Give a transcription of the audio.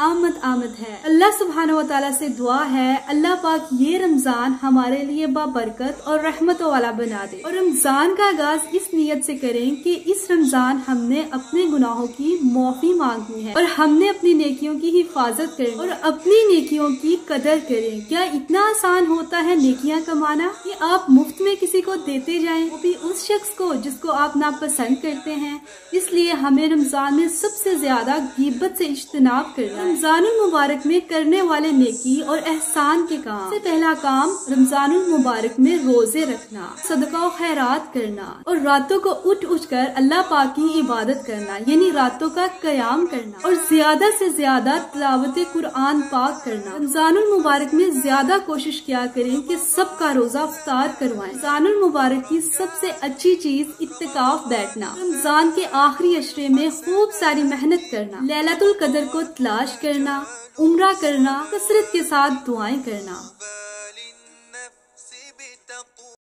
आमद आमद है। अल्लाह सुबहान व ताला से दुआ है, अल्लाह पाक ये रमज़ान हमारे लिए बाबरकत और रहमतों वाला बना दे। और रमज़ान का आगाज़ इस नीयत से करें कि इस रमज़ान हमने अपने गुनाहों की माफ़ी मांगनी है और हमने अपनी नेकियों की हिफाजत करनी और अपनी नेकियों की कदर करें। क्या इतना आसान होता है नेकियाँ कमाना? कि आप मुफ़्त में किसी को देते जाएँ, वो भी उस शख्स को जिसको आप नापसंद करते हैं। इसलिए हमें रमज़ान में सबसे ज़्यादा गिब्बत से इज्तनाब करना रमज़ान मुबारक में करने वाले नेकी और एहसान के काम। सबसे पहला काम रमज़ान मुबारक में रोज़े रखना, सदका खैरात करना और रातों को उठ उठ कर अल्लाह पाक की इबादत करना, यानी रातों का कयाम करना और ज़्यादा से ज़्यादा तलावत कुरान पाक करना। रमज़ान मुबारक में ज़्यादा कोशिश किया करें कि सबका रोजा अफ्तार करवाएँ। रमज़ान मुबारक की सबसे अच्छी चीज़ इत्तेकाफ बैठना। रमज़ान के आखिरी अशरे में खूब सारी मेहनत करना। लैलातुल कदर को तलाश करना उम्र करना कसरत के साथ दुआएँ करना।